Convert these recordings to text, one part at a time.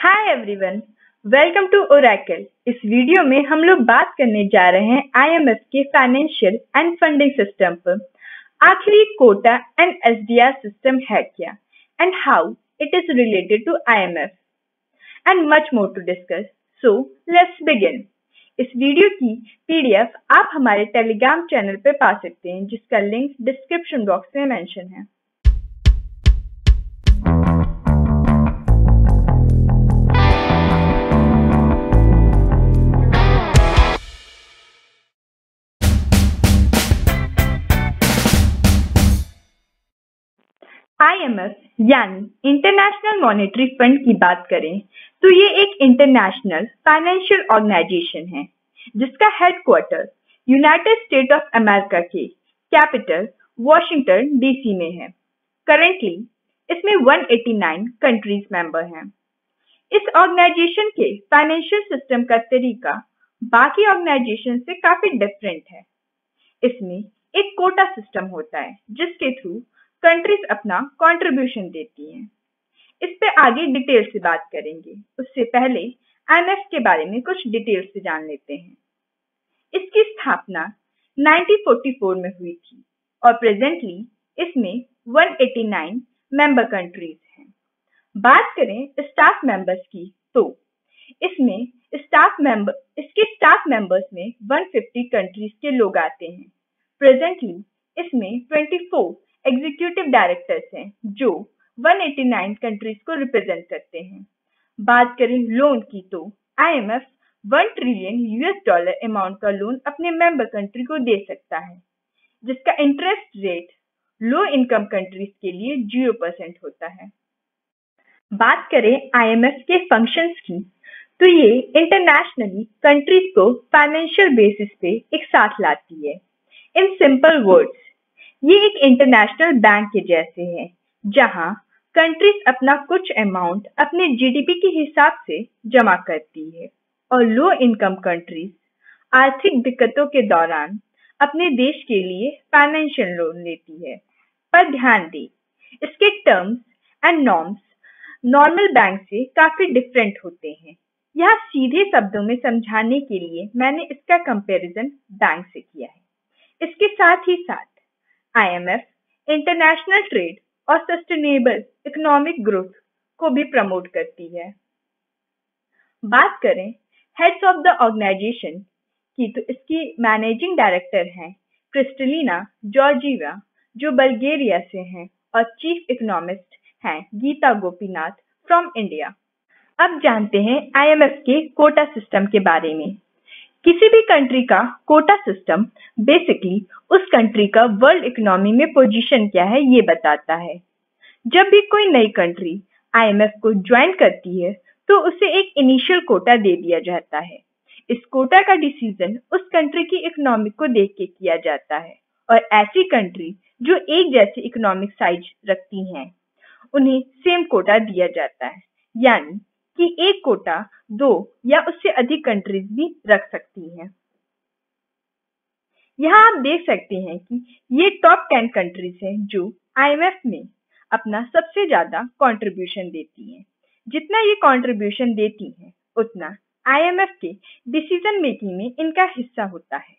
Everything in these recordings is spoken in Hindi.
Hi everyone welcome to Oracle इस वीडियो में हम लोग बात करने जा रहे हैं आईएमएफ के फाइनेंशियल एंड फंडिंग सिस्टम पर। आखिर ये कोटा एंड एसडीआर सिस्टम है क्या? And how it is related to IMF and much more to discuss so let's begin इस वीडियो की पीडीएफ आप हमारे टेलीग्राम चैनल पर पा सकते हैं, जिसका लिंक डिस्क्रिप्शन बॉक्स में मेंशन है। आईएमएफ यानी इंटरनेशनल मॉनेटरी फंड की बात करें तो ये एक इंटरनेशनल फाइनेंशियल ऑर्गेनाइजेशन है, जिसका headquarter United State of America के कैपिटल वॉशिंगटन डीसी में है। करेंटली इसमें 189 कंट्रीज़ मेंबर हैं। इस ऑर्गेनाइजेशन के फाइनेंशियल सिस्टम का तरीका बाकी ऑर्गेनाइजेशन से काफ़ी डिफरेंट है। इसमें एक कोटा सिस्टम होता है, जिसके थ्रू कंट्रीज़ अपना कंट्रीब्यूशन देती हैं। इस पे आगे डिटेल से बात करेंगे। उससे पहले आईएमएफ के बारे में कुछ डिटेल से जान लेते हैं। इसकी स्थापना 1944 में हुई थी और प्रेजेंटली इसमें 189 मेंबर कंट्रीज़ हैं। बात करें स्टाफ मेंबर्स की तो इसमें स्टाफ मेंबर इसके स्टाफ मेंबर्स में 150 कंट्रीज़ के लोग आते हैं। प्रेजेंटली इसमें 24 एग्जीक्यूटिव डायरेक्टर्स हैं, जो 189 कंट्रीज़ को रिप्रेजेंट करते हैं। बात करें लोन की तो IMF 1 trillion US dollar amount का लोन अपने मेंबर कंट्री को दे सकता है, जिसका interest rate low income countries के लिए ज़ीरो परसेंट होता है। बात करें आईएमएफ के फ़ंक्शंस की तो ये इंटरनेशनली कंट्रीज़ को फाइनेंशियल बेसिस पे एक साथ लाती है। इन सिंपल वर्ड्स ये एक इंटरनेशनल बैंक के जैसे है, जहाँ कंट्रीज़ अपना कुछ अमाउंट अपने जीडीपी के हिसाब से जमा करती है और लो इनकम कंट्रीज़ आर्थिक दिक्कतों के दौरान अपने देश के लिए फाइनेंशियल लोन लेती है। पर ध्यान दें, इसके terms and norms normal bank से काफ़ी डिफरेंट होते हैं। यह सीधे शब्दों में समझाने के लिए मैंने इसका कंपैरिजन बैंक से किया है। इसके साथ ही साथ आईएमएफ इंटरनेशनल ट्रेड और सस्टेनेबल इकोनॉमिक ग्रोथ को भी प्रमोट करती है। बात करें हेड्स ऑफ़ द ऑर्गेनाइजेशन की तो इसकी मैनेजिंग डायरेक्टर हैं क्रिस्टलिना जॉर्जीवा जो बल्गेरिया से हैं और चीफ इकोनॉमिस्ट हैं गीता गोपीनाथ फ्रॉम इंडिया अब जानते हैं आईएमएफ के कोटा सिस्टम के बारे में। किसी भी कंट्री का कोटा सिस्टम बेसिकली उस कंट्री का वर्ल्ड इकोनॉमी में पोजीशन क्या है, ये बताता है। जब भी कोई नई कंट्री आईएमएफ को ज्वाइन करती है तो उसे एक इनिशियल कोटा दे दिया जाता है। इस कोटा का डिसीज़न उस कंट्री की इकोनॉमिक को देख के किया जाता है और ऐसी कंट्री जो एक जैसी इकोनॉमिक साइज़ रखती हैं, उन्हें सेम कोटा दिया जाता है। यानी कि एक कोटा, दो या उससे अधिक कंट्रीज़ भी रख सकती है। यहाँ आप देख सकते हैं कि ये टॉप टेन कंट्रीज़ हैं जो आईएमएफ में अपना सबसे ज़्यादा कंट्रीब्यूशन देती हैं। जितना ये कंट्रीब्यूशन देती हैं, उतना आईएमएफ के डिसीज़न मेकिंग में इनका हिस्सा होता है।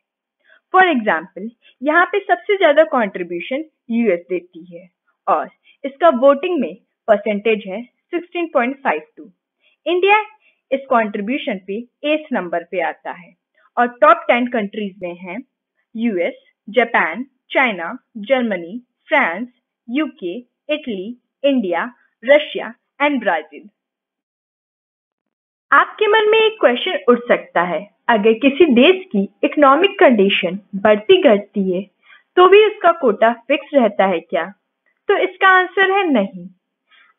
फॉर एग्ज़ाम्पल यहाँ पे सबसे ज़्यादा कंट्रीब्यूशन यूएस देती है और इसका वोटिंग में परसेंटेज है 16.52 इंडिया इस कंट्रीब्यूशन पे एथ नंबर पे आता है। और टॉप टेन कंट्रीज़ में हैं US Japan China Germany France UK Italy India Russia and Brazil आपके मन में एक क्वेश्चन उठ सकता है, अगर किसी देश की इकोनॉमिक कंडीशन बढ़ती घटती है तो भी उसका कोटा फिक्स रहता है क्या? तो इसका आंसर है नहीं।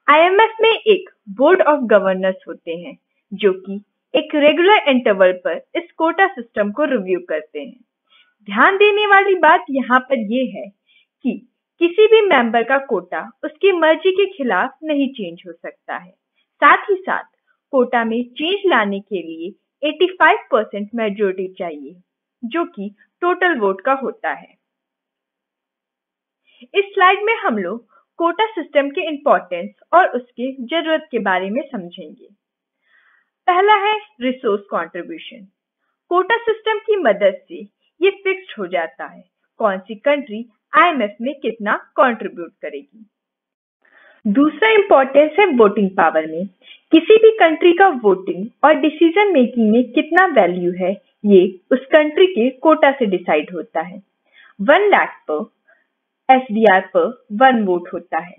आईएमएफ में एक बोर्ड ऑफ़ गवर्नर्स होते हैं, जो कि एक रेगुलर इंटरवल पर इस कोटा सिस्टम को रिव्यू करते हैं। ध्यान देने वाली बात यहाँ पर यह है कि किसी भी मेंबर का कोटा उसकी मर्ज़ी के खिलाफ नहीं चेंज हो सकता है। साथ ही साथ कोटा में चेंज लाने के लिए 85 परसेंट मेजोरिटी चाहिए, जो कि टोटल वोट का होता है। इस स्लाइड में हम लोग कोटा सिस्टम के इम्पोर्टेंस और उसके ज़रूरत के बारे में समझेंगे। पहला है रिसोर्स कंट्रीब्यूशन कोटा सिस्टम की मदद से ये फिक्स्ड हो जाता है, कौन सी कंट्री आईएमएफ में कितना कंट्रीब्यूट करेगी। दूसरा इंपॉर्टेंस है वोटिंग पावर में। किसी भी कंट्री का वोटिंग और डिसीज़न मेकिंग में कितना वैल्यू है, ये उस कंट्री के कोटा से डिसाइड होता है। वन लाख पर SDR पर वन वोट होता है।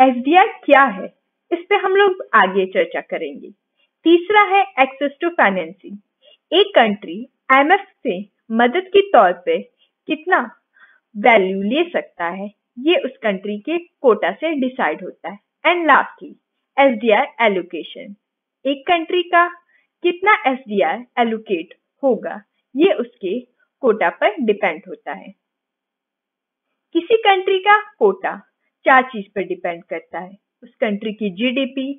SDR क्या है? इस पे हम लोग आगे चर्चा करेंगे। तीसरा है एक्सेस टू फाइनेंसिंग एक कंट्री आईएमएफ से मदद के तौर पे कितना वैल्यू ले सकता है, ये उस कंट्री के कोटा से डिसाइड होता है। And lastly S D R allocation एक कंट्री का कितना एस डी आर एलोकेट होगा, ये उसके कोटा पर डिपेंड होता है। किसी कंट्री का कोटा चार चीज़ पर डिपेंड करता है। उस कंट्री की जीडीपी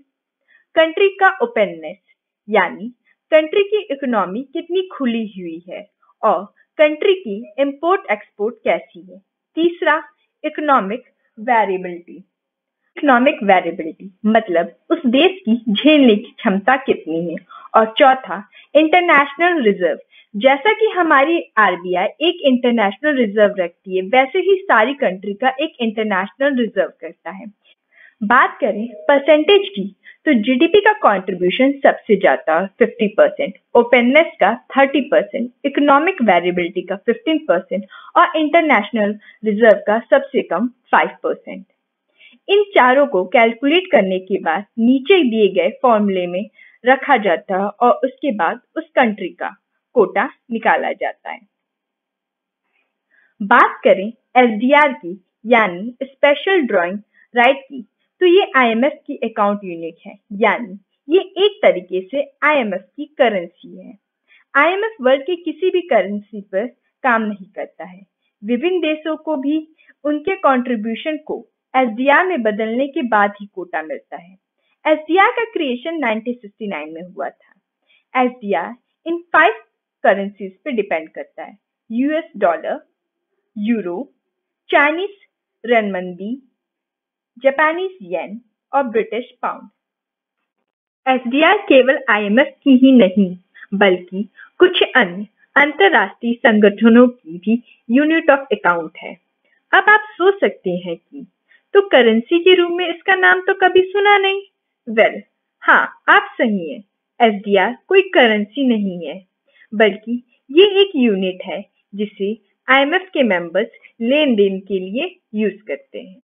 कंट्री का ओपननेस यानी कंट्री की इकोनॉमी कितनी खुली हुई है और कंट्री की इंपोर्ट एक्सपोर्ट कैसी है। तीसरा इकोनॉमिक वेरिएबिलिटी इकोनॉमिक वेरिएबिलिटी मतलब उस देश की झेलने की क्षमता कितनी है। और चौथा इंटरनेशनल रिज़र्व जैसा कि हमारी आरबीआई एक इंटरनेशनल रिज़र्व रखती है, वैसे ही सारी कंट्री का एक इंटरनेशनल रिज़र्व करता है। बात करें परसेंटेज की तो जीडीपी का कंट्रीब्यूशन सबसे ज़्यादा 50 परसेंट ओपननेस का 30 परसेंट इकोनॉमिक वेरिएबिलिटी का 15 परसेंट और इंटरनेशनल रिज़र्व का सबसे कम 5 परसेंट इन चारों को कैलकुलेट करने के बाद नीचे दिए गए फॉर्मूले में रखा जाता है और उसके बाद उस कंट्री का। कोटा निकाला जाता है। बात करें एसडीआर की, यानी स्पेशल ड्राइंग राइट की तो ये आईएमएफ की अकाउंट यूनिट है, यानी ये एक तरीके से आईएमएफ की करेंसी है। आईएमएफ वर्ल्ड के किसी भी करेंसी पर काम नहीं करता है। विभिन्न देशों को भी उनके कंट्रीब्यूशन को एसडीआर में बदलने के बाद ही कोटा मिलता है। एसडीआर का क्रिएशन 1969 में हुआ था। एसडीआर इन फाइव करेंसीज पे डिपेंड करता है। US dollar euro Chinese renminbi Japanese yen और ब्रिटिश पाउंड एसडीआर केवल आईएमएफ की ही नहीं बल्कि कुछ अन्य अंतरराष्ट्रीय संगठनों की भी यूनिट ऑफ़ अकाउंट है। अब आप सोच सकते हैं कि तो करेंसी के रूप में इसका नाम तो कभी सुना नहीं? वेल well, हाँ आप सही है। एसडीआर कोई करेंसी नहीं है। बल्कि ये एक यूनिट है, जिसे आईएमएफ के मेंबर्स लेन देन के लिए यूज़ करते हैं।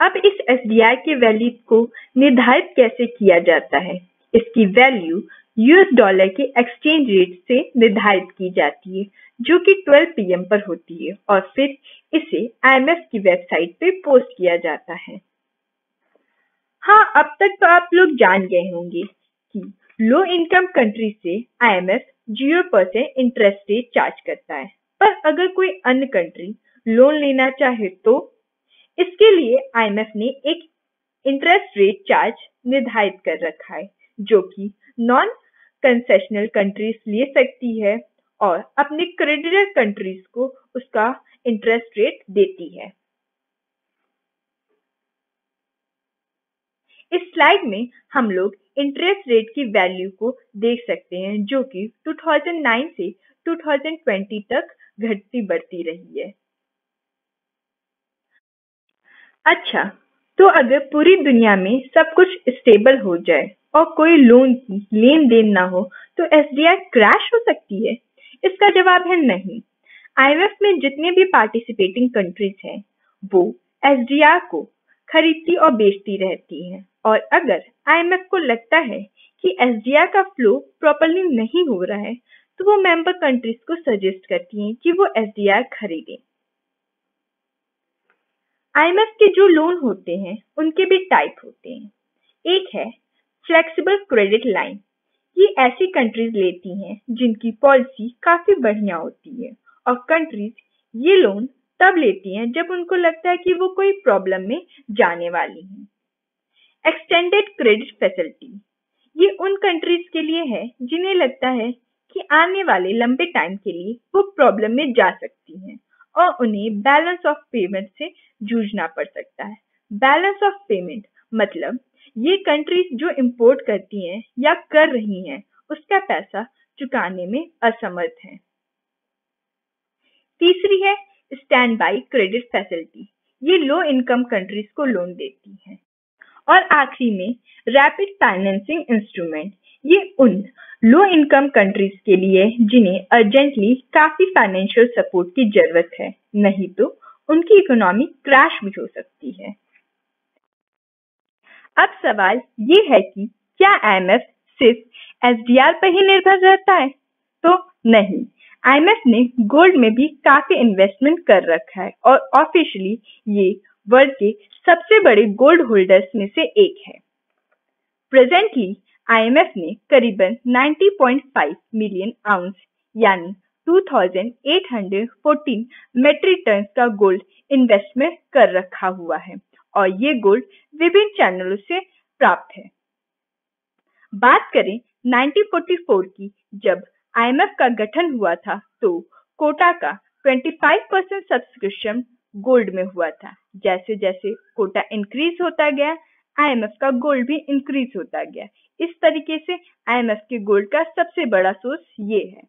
अब इस एस के वैल्यू को निर्धारित कैसे किया जाता है? इसकी वैल्यू यूएस डॉलर के एक्सचेंज रेट से निर्धारित की जाती है, जो कि 12 पीएम पर होती है, और फिर इसे आईएमएफ की वेबसाइट पे पोस्ट किया जाता है। हाँ अब तक तो आप लोग जान गए होंगे कि लो इनकम कंट्री से IMF zero percent interest rate charge करता है। पर अगर कोई अन्य कंट्री लोन लेना चाहे तो इसके लिए आईएमएफ ने एक इंटरेस्ट रेट चार्ज निर्धारित कर रखा है, जो कि नॉन कंसेशनल कंट्रीज़ ले सकती है और अपने क्रेडिटर कंट्रीज़ को उसका इंटरेस्ट रेट देती है। इस स्लाइड में हम लोग इंटरेस्ट रेट की वैल्यू को देख सकते हैं, जो कि 2009 से 2020 तक घटती बढ़ती रही है। अच्छा तो अगर पूरी दुनिया में सब कुछ स्टेबल हो जाए और कोई लोन की लेन देन ना हो तो एस क्रैश हो सकती है? इसका जवाब है नहीं। आईएमएफ में जितने भी पार्टिसिपेटिंग कंट्रीज़ हैं, वो एसडीआर को खरीदती और बेचती रहती हैं। और अगर आईएमएफ को लगता है कि एसडीआर का फ्लो प्रॉपरली नहीं हो रहा है तो वो मेंबर कंट्रीज़ को सजेस्ट करती हैं कि वो एसडीआर खरीदें। आईएमएफ के जो लोन होते हैं, उनके भी टाइप होते हैं। एक है फ्लेक्सिबल क्रेडिट लाइन ये ऐसी कंट्रीज़ लेती हैं जिनकी पॉलिसी काफ़ी बढ़िया होती है और कंट्रीज़ ये लोन तब लेती हैं जब उनको लगता है कि वो कोई प्रॉब्लम में जाने वाली हैं। एक्सटेंडेड क्रेडिट फैसिलिटी ये उन कंट्रीज़ के लिए है जिन्हें लगता है कि आने वाले लंबे टाइम के लिए वो प्रॉब्लम में जा सकती हैं और उन्हें बैलेंस ऑफ़ पेमेंट से जूझना पड़ सकता है। बैलेंस ऑफ़ पेमेंट मतलब ये कंट्रीज़ जो इंपोर्ट करती हैं या कर रही हैं, उसका पैसा चुकाने में असमर्थ हैं। तीसरी है स्टैंड बाई क्रेडिट फैसिलिटी ये लो इनकम कंट्रीज़ को लोन देती है। और आखिरी में रैपिड फाइनेंसिंग इंस्ट्रूमेंट ये उन लो इनकम कंट्रीज़ के लिए जिन्हें अर्जेंटली काफ़ी फाइनेंशियल सपोर्ट की ज़रूरत है, नहीं तो उनकी इकोनॉमी क्रैश भी हो सकती है। अब सवाल ये है कि क्या आईएमएफ सिर्फ़ एसडीआर पर ही निर्भर रहता है? तो नहीं आईएमएफ ने गोल्ड में भी काफ़ी इन्वेस्टमेंट कर रखा है और ऑफिशियली ये वर्ल्ड के सबसे बड़े गोल्ड होल्डर्स में से एक है। प्रेजेंटली आईएमएफ ने करीबन 90.5 मिलियन आउंस यानी 2814 मेट्रिक टन का गोल्ड इन्वेस्टमेंट कर रखा हुआ है और ये गोल्ड विभिन्न चैनलों से प्राप्त है। बात करें 1944 की, जब आईएमएफ का गठन हुआ था तो कोटा का 25 परसेंट सब्सक्रिप्शन गोल्ड में हुआ था। जैसे जैसे कोटा इंक्रीज होता गया आईएमएफ का गोल्ड भी इंक्रीज होता गया। इस तरीके से आईएमएफ के गोल्ड का सबसे बड़ा सोर्स ये है।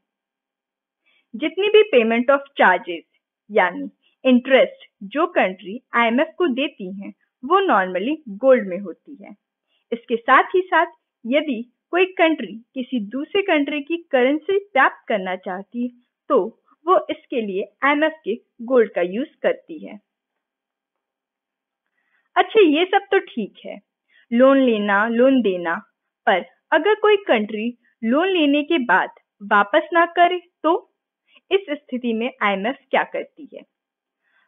जितनी भी पेमेंट ऑफ़ चार्जेस यानी इंटरेस्ट जो कंट्री आईएमएफ को देती है, वो नॉर्मली गोल्ड में होती है। इसके साथ ही साथ यदि कोई कंट्री किसी दूसरे कंट्री की करेंसी प्राप्त करना चाहती तो वो इसके लिए आईएमएफ के गोल्ड का यूज़ करती है। अच्छा ये सब तो ठीक है। लोन लेना, लोन देना, पर अगर कोई कंट्री लोन लेने के बाद वापस ना करे तो इस स्थिति में आईएमएफ क्या करती है?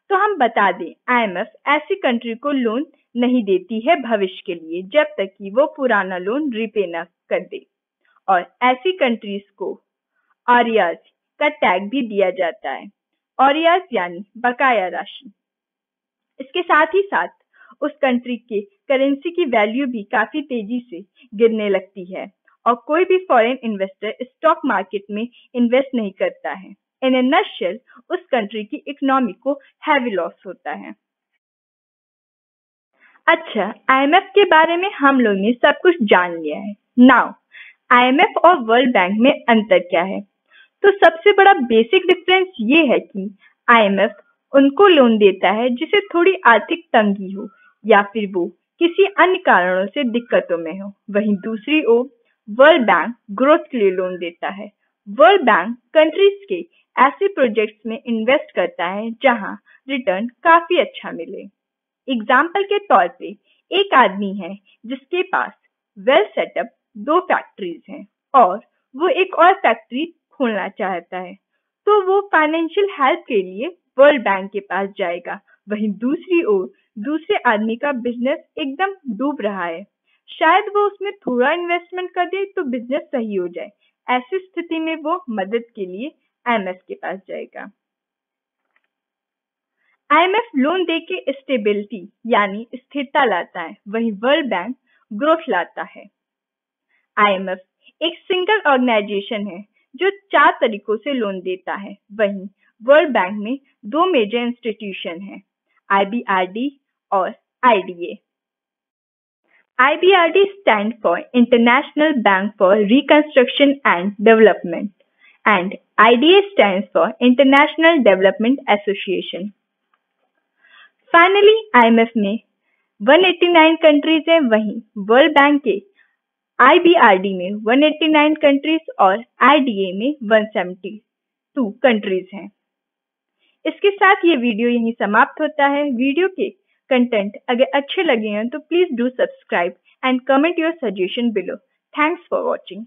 तो हम बता दें आईएमएफ ऐसी कंट्री को लोन नहीं देती है भविष्य के लिए, जब तक कि वो पुराना लोन रिपे न कर दे। और ऐसी कंट्रीज़ को आरियाज का टैग भी दिया जाता है। आरियाज यानी बकाया राशि। इसके साथ ही साथ उस कंट्री के करेंसी की वैल्यू भी काफ़ी तेज़ी से गिरने लगती है और कोई भी फॉरेन इन्वेस्टर स्टॉक मार्केट में इन्वेस्ट नहीं करता है। इन ए नशल उस कंट्री की इकोनॉमी को हैवी लॉस होता है। अच्छा आईएमएफ के बारे में हम लोग ने सब कुछ जान लिया है। नाउ आईएमएफ और वर्ल्ड बैंक में अंतर क्या है? तो सबसे बड़ा बेसिक डिफरेंस ये है कि आईएमएफ उनको लोन देता है जिसे थोड़ी आर्थिक तंगी हो या फिर वो किसी अन्य कारणों से दिक्कतों में हो। वहीं दूसरी ओर वर्ल्ड बैंक ग्रोथ के लिए लोन देता है। वर्ल्ड बैंक कंट्रीज़ के ऐसे प्रोजेक्ट्स में इन्वेस्ट करता है जहाँ रिटर्न काफ़ी अच्छा मिले। एग्ज़ाम्पल के तौर पे, एक आदमी है जिसके पास वेल सेटअप दो फैक्ट्रीज हैं और वो एक और फैक्ट्री खोलना चाहता है। तो वो फाइनेंशियल हेल्प के लिए वर्ल्ड बैंक के पास जाएगा। वहीं दूसरी ओर दूसरे आदमी का बिज़नेस एकदम डूब रहा है। शायद वो उसमें थोड़ा इन्वेस्टमेंट कर दे तो बिज़नेस सही हो जाए। ऐसी स्थिति में वो मदद के लिए आईएमएफ के पास जाएगा। आईएमएफ लोन दे के स्टेबिलिटी यानी स्थिरता लाता है। वहीं वर्ल्ड बैंक ग्रोथ लाता है। आईएमएफ एक सिंगल ऑर्गेनाइजेशन है, जो चार तरीकों से लोन देता है। वहीं वर्ल्ड बैंक में दो मेजर इंस्टीट्यूशन हैं। आईबीआरडी और IDA IBRD stand for international bank for reconstruction and development and IDA stand for international development association finally IMF में 189 कंट्रीज़ है, वही वर्ल्ड बैंक के आईबीआरडी में 189 कंट्रीज़ और आईडीए में 172 कंट्रीज़ हैं। इसके साथ ये वीडियो यहीं समाप्त होता है। वीडियो के कंटेंट अगर अच्छे लगे हैं तो please do subscribe and comment your suggestion below thanks for watching